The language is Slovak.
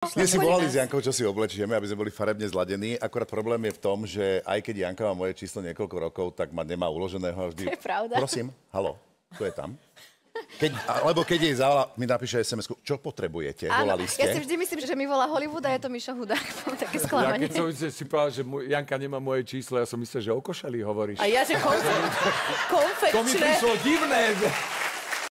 Dnes si volali s Jankou, čo si oblečieme, aby sme boli farebne zladení. Akurát problém je v tom, že aj keď Janka má moje číslo niekoľko rokov, tak ma nemá uloženého vždy. To je pravda. Prosím, halo, to je tam. Keď, alebo keď jej zavolá, mi napíše sms čo potrebujete, Áno, volali ste. Ja si vždy myslím, že mi volá Hollywood a je to Mišo Hudák. Také sklamanie. Ja keď som si povedal, že môj, Janka nemá moje číslo, ja som myslel, že o košeli hovoríš. A ja, že konfekčné. To mi prišlo divné. Že...